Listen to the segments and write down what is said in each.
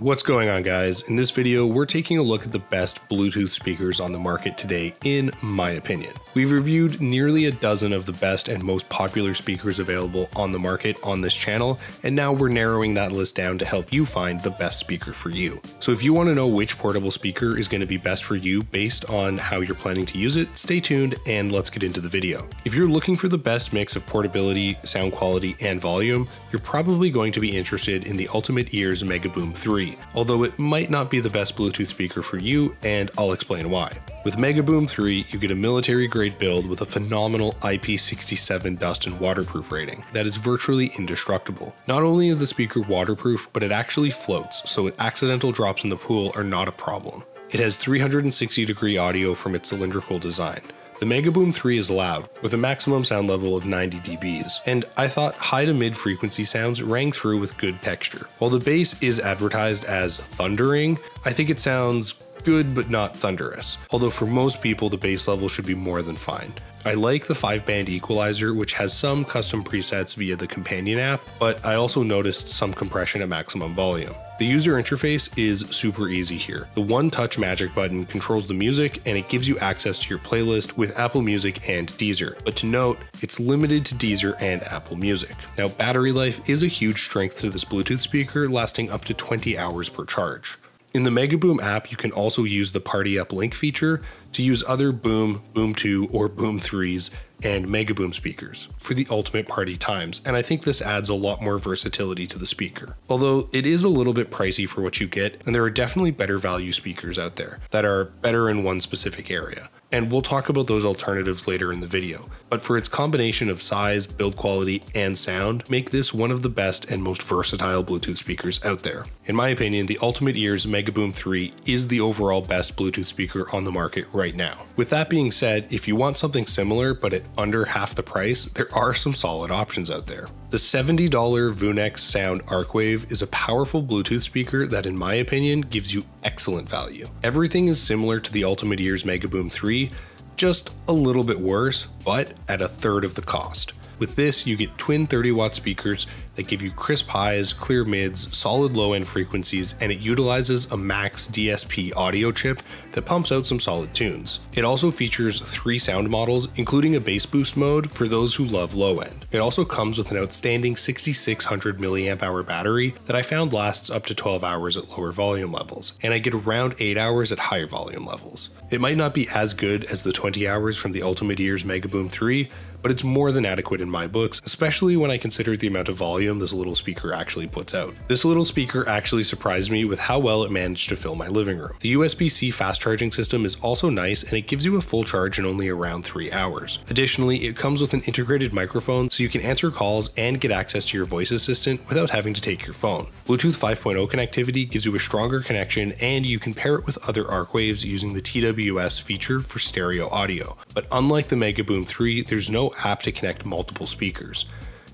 What's going on guys? In this video, we're taking a look at the best Bluetooth speakers on the market today, in my opinion. We've reviewed nearly a dozen of the best and most popular speakers available on the market on this channel, and now we're narrowing that list down to help you find the best speaker for you. So if you want to know which portable speaker is going to be best for you based on how you're planning to use it, stay tuned and let's get into the video. If you're looking for the best mix of portability, sound quality, and volume, you're probably going to be interested in the Ultimate Ears Megaboom 3 although it might not be the best Bluetooth speaker for you, and I'll explain why. With Megaboom 3, you get a military grade build with a phenomenal IP67 dust and waterproof rating that is virtually indestructible. Not only is the speaker waterproof, but it actually floats, so accidental drops in the pool are not a problem. It has 360 degree audio from its cylindrical design, the Megaboom 3 is loud, with a maximum sound level of 90 dBs, and I thought high to mid frequency sounds rang through with good texture. While the bass is advertised as thundering, I think it sounds good but not thunderous, although for most people the bass level should be more than fine. I like the 5 band equalizer which has some custom presets via the companion app, but I also noticed some compression at maximum volume. The user interface is super easy here. The one touch magic button controls the music and it gives you access to your playlist with Apple Music and Deezer, but to note, it's limited to Deezer and Apple Music. Now battery life is a huge strength to this Bluetooth speaker lasting up to 20 hours per charge. In the Megaboom app, you can also use the Party Up link feature to use other Boom, Boom 2, or Boom 3s and Megaboom speakers for the ultimate party times, and I think this adds a lot more versatility to the speaker. Although it is a little bit pricey for what you get, and there are definitely better value speakers out there that are better in one specific area and we'll talk about those alternatives later in the video. But for its combination of size, build quality, and sound, make this one of the best and most versatile Bluetooth speakers out there. In my opinion, the Ultimate Ears Megaboom 3 is the overall best Bluetooth speaker on the market right now. With that being said, if you want something similar but at under half the price, there are some solid options out there. The $70 Vunex Sound Arcwave is a powerful Bluetooth speaker that in my opinion gives you excellent value. Everything is similar to the Ultimate Ears Megaboom 3, just a little bit worse, but at a third of the cost. With this, you get twin 30 watt speakers that give you crisp highs, clear mids, solid low end frequencies, and it utilizes a max DSP audio chip that pumps out some solid tunes. It also features three sound models, including a bass boost mode for those who love low end. It also comes with an outstanding 6600 mAh battery that I found lasts up to 12 hours at lower volume levels, and I get around 8 hours at higher volume levels. It might not be as good as the 20 hours from the Ultimate Ears Megaboom 3, but it's more than adequate in my books, especially when I consider the amount of volume this little speaker actually puts out. This little speaker actually surprised me with how well it managed to fill my living room. The USB-C fast charging system is also nice and it gives you a full charge in only around 3 hours. Additionally, it comes with an integrated microphone so you can answer calls and get access to your voice assistant without having to take your phone. Bluetooth 5.0 connectivity gives you a stronger connection and you can pair it with other Arcwaves using the TWS feature for stereo audio. But unlike the Mega Boom 3, there's no app to connect multiple speakers.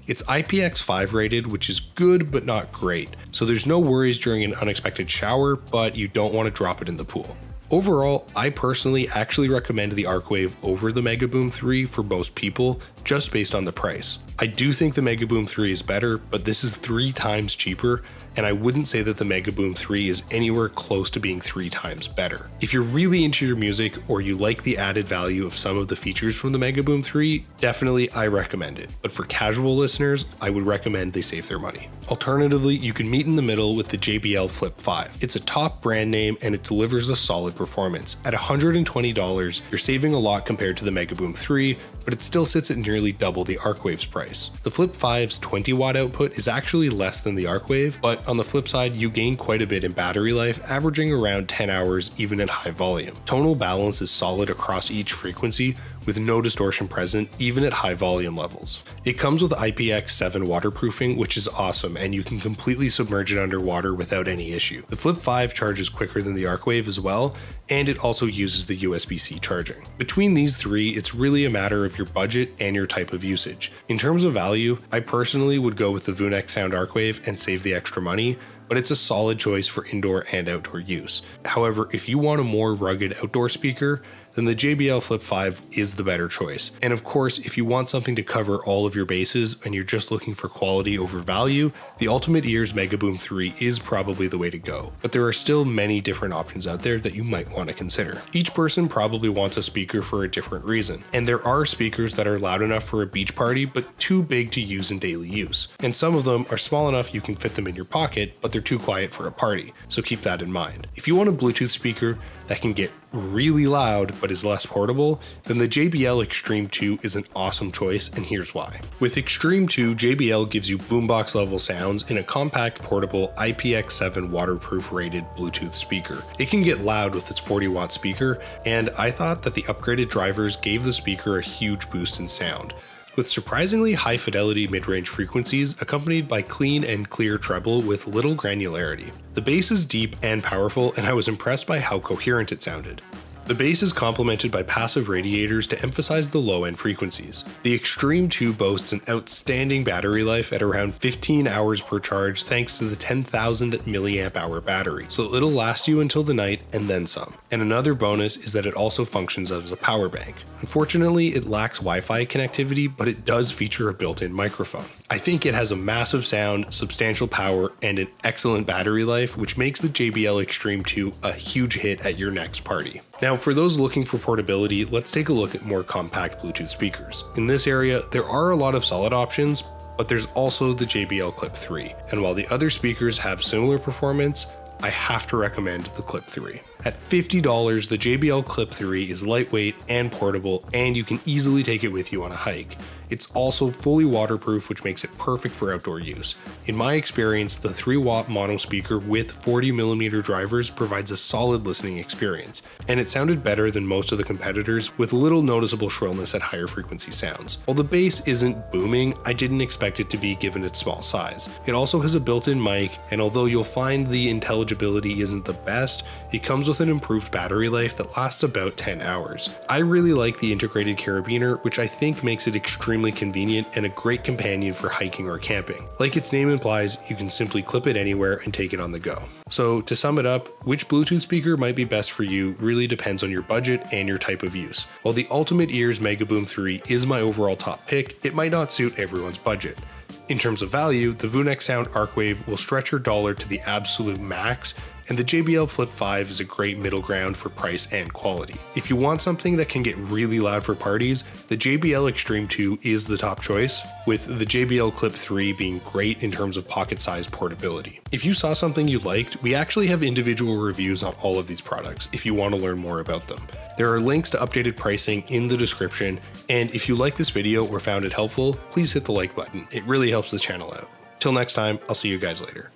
It's IPX5 rated, which is good but not great, so there's no worries during an unexpected shower, but you don't want to drop it in the pool. Overall, I personally actually recommend the Arcwave over the Megaboom 3 for most people, just based on the price. I do think the Megaboom 3 is better, but this is three times cheaper, and I wouldn't say that the Mega Boom 3 is anywhere close to being three times better. If you're really into your music or you like the added value of some of the features from the Mega Boom 3, definitely I recommend it. But for casual listeners, I would recommend they save their money. Alternatively, you can meet in the middle with the JBL Flip 5. It's a top brand name and it delivers a solid performance. At $120, you're saving a lot compared to the Mega Boom 3, but it still sits at nearly double the Arcwave's price. The Flip 5's 20 watt output is actually less than the Arcwave, but on the flip side, you gain quite a bit in battery life, averaging around 10 hours even at high volume. Tonal balance is solid across each frequency, with no distortion present even at high volume levels. It comes with IPX7 waterproofing, which is awesome, and you can completely submerge it underwater without any issue. The Flip 5 charges quicker than the Arcwave as well, and it also uses the USB-C charging. Between these three, it's really a matter of your budget and your type of usage. In terms of value, I personally would go with the Vunex Sound Arcwave and save the extra money, but it's a solid choice for indoor and outdoor use. However, if you want a more rugged outdoor speaker, then the JBL Flip 5 is the better choice. And of course, if you want something to cover all of your bases and you're just looking for quality over value, the Ultimate Ears Mega Boom 3 is probably the way to go. But there are still many different options out there that you might want to consider. Each person probably wants a speaker for a different reason, and there are speakers that are loud enough for a beach party but too big to use in daily use. And some of them are small enough you can fit them in your pocket, but they're too quiet for a party, so keep that in mind. If you want a Bluetooth speaker that can get really loud but is less portable, then the JBL Xtreme 2 is an awesome choice, and here's why. With Xtreme 2, JBL gives you boombox level sounds in a compact, portable IPX7 waterproof rated Bluetooth speaker. It can get loud with its 40 watt speaker, and I thought that the upgraded drivers gave the speaker a huge boost in sound with surprisingly high fidelity mid-range frequencies accompanied by clean and clear treble with little granularity. The bass is deep and powerful and I was impressed by how coherent it sounded. The bass is complemented by passive radiators to emphasize the low-end frequencies. The Xtreme 2 boasts an outstanding battery life at around 15 hours per charge thanks to the 10,000 mAh battery, so it'll last you until the night and then some. And another bonus is that it also functions as a power bank. Unfortunately, it lacks Wi-Fi connectivity, but it does feature a built-in microphone. I think it has a massive sound, substantial power, and an excellent battery life, which makes the JBL Xtreme 2 a huge hit at your next party. Now, for those looking for portability, let's take a look at more compact Bluetooth speakers. In this area, there are a lot of solid options, but there's also the JBL Clip 3, and while the other speakers have similar performance, I have to recommend the Clip 3. At $50, the JBL Clip 3 is lightweight and portable, and you can easily take it with you on a hike. It's also fully waterproof, which makes it perfect for outdoor use. In my experience, the 3 watt mono speaker with 40mm drivers provides a solid listening experience, and it sounded better than most of the competitors with little noticeable shrillness at higher frequency sounds. While the bass isn't booming, I didn't expect it to be given its small size. It also has a built-in mic, and although you'll find the intelligibility isn't the best, it comes with an improved battery life that lasts about 10 hours. I really like the integrated carabiner, which I think makes it extremely convenient and a great companion for hiking or camping. Like its name implies, you can simply clip it anywhere and take it on the go. So to sum it up, which Bluetooth speaker might be best for you really depends on your budget and your type of use. While the Ultimate Ears Mega Boom 3 is my overall top pick, it might not suit everyone's budget. In terms of value, the VUNEX Sound Arcwave will stretch your dollar to the absolute max and the JBL Flip 5 is a great middle ground for price and quality. If you want something that can get really loud for parties, the JBL Xtreme 2 is the top choice, with the JBL Clip 3 being great in terms of pocket size portability. If you saw something you liked, we actually have individual reviews on all of these products if you want to learn more about them. There are links to updated pricing in the description, and if you like this video or found it helpful, please hit the like button. It really helps the channel out. Till next time, I'll see you guys later.